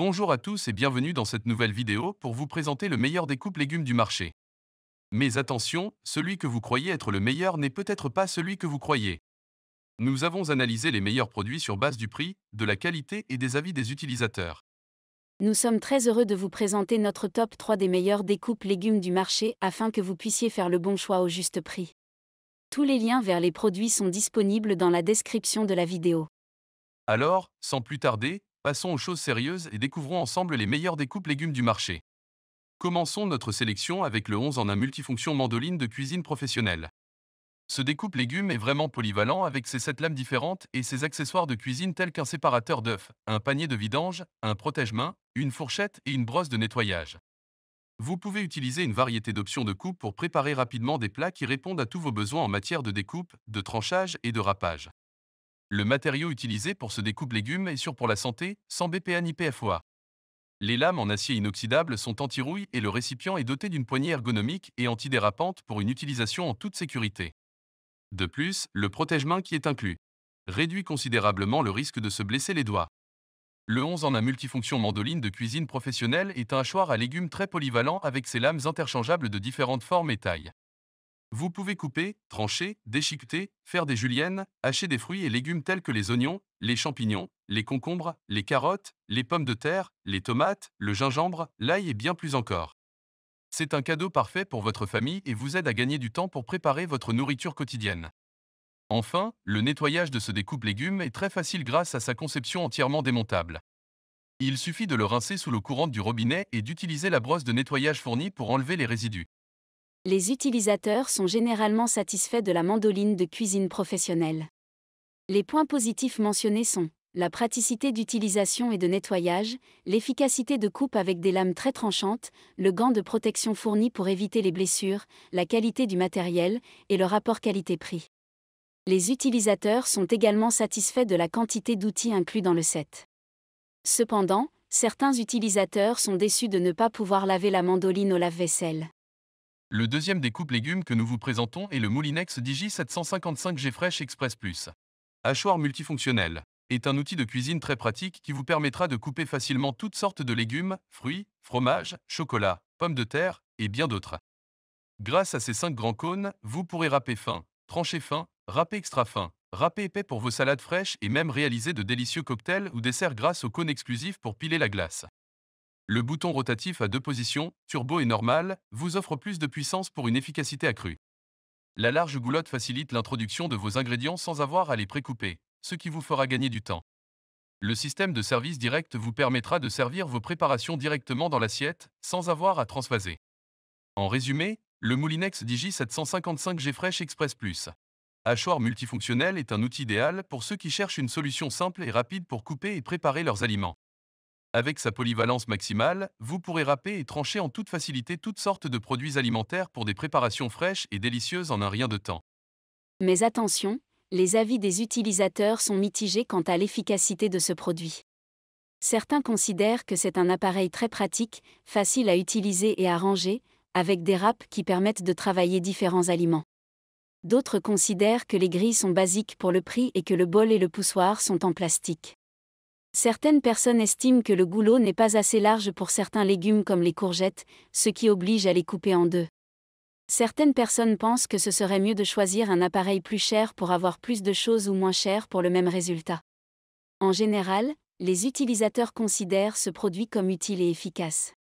Bonjour à tous et bienvenue dans cette nouvelle vidéo pour vous présenter le meilleur des coupes légumes du marché. Mais attention, celui que vous croyez être le meilleur n'est peut-être pas celui que vous croyez. Nous avons analysé les meilleurs produits sur base du prix, de la qualité et des avis des utilisateurs. Nous sommes très heureux de vous présenter notre top 3 des meilleurs découpes légumes du marché afin que vous puissiez faire le bon choix au juste prix. Tous les liens vers les produits sont disponibles dans la description de la vidéo. Alors, sans plus tarder, passons aux choses sérieuses et découvrons ensemble les meilleurs découpes légumes du marché. Commençons notre sélection avec le 11 en un multifonction mandoline de cuisine professionnelle. Ce découpe légumes est vraiment polyvalent avec ses 7 lames différentes et ses accessoires de cuisine tels qu'un séparateur d'œufs, un panier de vidange, un protège-main, une fourchette et une brosse de nettoyage. Vous pouvez utiliser une variété d'options de coupe pour préparer rapidement des plats qui répondent à tous vos besoins en matière de découpe, de tranchage et de râpage. Le matériau utilisé pour ce découpe légumes est sûr pour la santé, sans BPA ni PFOA. Les lames en acier inoxydable sont anti-rouille et le récipient est doté d'une poignée ergonomique et antidérapante pour une utilisation en toute sécurité. De plus, le protège-main qui est inclus réduit considérablement le risque de se blesser les doigts. Le 11 en un multifonction mandoline de cuisine professionnelle est un hachoir à légumes très polyvalent avec ses lames interchangeables de différentes formes et tailles. Vous pouvez couper, trancher, déchiqueter, faire des juliennes, hacher des fruits et légumes tels que les oignons, les champignons, les concombres, les carottes, les pommes de terre, les tomates, le gingembre, l'ail et bien plus encore. C'est un cadeau parfait pour votre famille et vous aide à gagner du temps pour préparer votre nourriture quotidienne. Enfin, le nettoyage de ce découpe légumes est très facile grâce à sa conception entièrement démontable. Il suffit de le rincer sous l'eau courante du robinet et d'utiliser la brosse de nettoyage fournie pour enlever les résidus. Les utilisateurs sont généralement satisfaits de la mandoline de cuisine professionnelle. Les points positifs mentionnés sont la praticité d'utilisation et de nettoyage, l'efficacité de coupe avec des lames très tranchantes, le gant de protection fourni pour éviter les blessures, la qualité du matériel et le rapport qualité-prix. Les utilisateurs sont également satisfaits de la quantité d'outils inclus dans le set. Cependant, certains utilisateurs sont déçus de ne pas pouvoir laver la mandoline au lave-vaisselle. Le deuxième découpe légumes que nous vous présentons est le Moulinex Digi 755G Fresh Express Plus. Hachoir multifonctionnel est un outil de cuisine très pratique qui vous permettra de couper facilement toutes sortes de légumes, fruits, fromages, chocolat, pommes de terre et bien d'autres. Grâce à ces cinq grands cônes, vous pourrez râper fin, trancher fin, râper extra fin, râper épais pour vos salades fraîches et même réaliser de délicieux cocktails ou desserts grâce au cône exclusif pour piler la glace. Le bouton rotatif à deux positions, turbo et normal, vous offre plus de puissance pour une efficacité accrue. La large goulotte facilite l'introduction de vos ingrédients sans avoir à les précouper, ce qui vous fera gagner du temps. Le système de service direct vous permettra de servir vos préparations directement dans l'assiette, sans avoir à transvaser. En résumé, le Moulinex Digi 755G Fresh Express Plus. Hachoir multifonctionnel est un outil idéal pour ceux qui cherchent une solution simple et rapide pour couper et préparer leurs aliments. Avec sa polyvalence maximale, vous pourrez râper et trancher en toute facilité toutes sortes de produits alimentaires pour des préparations fraîches et délicieuses en un rien de temps. Mais attention, les avis des utilisateurs sont mitigés quant à l'efficacité de ce produit. Certains considèrent que c'est un appareil très pratique, facile à utiliser et à ranger, avec des râpes qui permettent de travailler différents aliments. D'autres considèrent que les grilles sont basiques pour le prix et que le bol et le poussoir sont en plastique. Certaines personnes estiment que le goulot n'est pas assez large pour certains légumes comme les courgettes, ce qui oblige à les couper en deux. Certaines personnes pensent que ce serait mieux de choisir un appareil plus cher pour avoir plus de choses ou moins cher pour le même résultat. En général, les utilisateurs considèrent ce produit comme utile et efficace.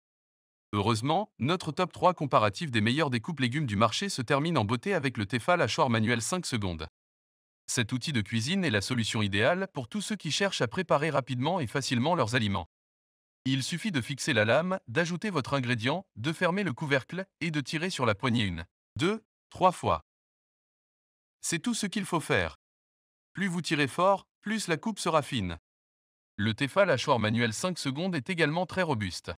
Heureusement, notre top 3 comparatif des meilleurs découpes légumes du marché se termine en beauté avec le Tefal hachoir manuel 5 secondes. Cet outil de cuisine est la solution idéale pour tous ceux qui cherchent à préparer rapidement et facilement leurs aliments. Il suffit de fixer la lame, d'ajouter votre ingrédient, de fermer le couvercle et de tirer sur la poignée une, deux, trois fois. C'est tout ce qu'il faut faire. Plus vous tirez fort, plus la coupe sera fine. Le Tefal hachoir manuel 5 secondes est également très robuste.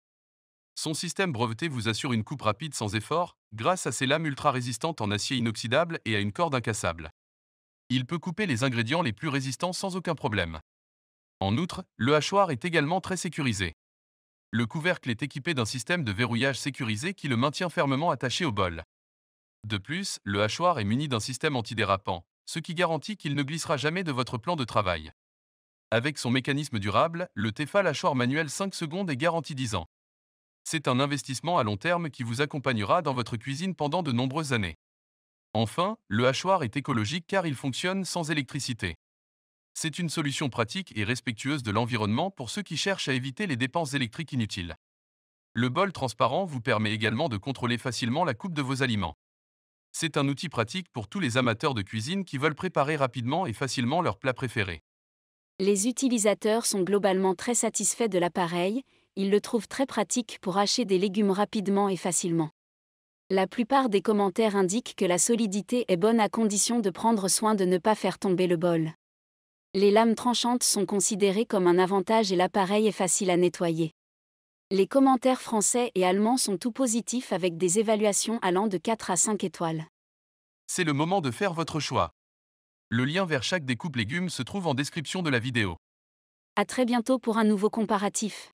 Son système breveté vous assure une coupe rapide sans effort, grâce à ses lames ultra résistantes en acier inoxydable et à une corde incassable. Il peut couper les ingrédients les plus résistants sans aucun problème. En outre, le hachoir est également très sécurisé. Le couvercle est équipé d'un système de verrouillage sécurisé qui le maintient fermement attaché au bol. De plus, le hachoir est muni d'un système antidérapant, ce qui garantit qu'il ne glissera jamais de votre plan de travail. Avec son mécanisme durable, le Tefal hachoir manuel 5 secondes est garanti 10 ans. C'est un investissement à long terme qui vous accompagnera dans votre cuisine pendant de nombreuses années. Enfin, le hachoir est écologique car il fonctionne sans électricité. C'est une solution pratique et respectueuse de l'environnement pour ceux qui cherchent à éviter les dépenses électriques inutiles. Le bol transparent vous permet également de contrôler facilement la coupe de vos aliments. C'est un outil pratique pour tous les amateurs de cuisine qui veulent préparer rapidement et facilement leurs plats préférés. Les utilisateurs sont globalement très satisfaits de l'appareil, ils le trouvent très pratique pour hacher des légumes rapidement et facilement. La plupart des commentaires indiquent que la solidité est bonne à condition de prendre soin de ne pas faire tomber le bol. Les lames tranchantes sont considérées comme un avantage et l'appareil est facile à nettoyer. Les commentaires français et allemands sont tout positifs avec des évaluations allant de 4 à 5 étoiles. C'est le moment de faire votre choix. Le lien vers chaque découpe légumes se trouve en description de la vidéo. À très bientôt pour un nouveau comparatif.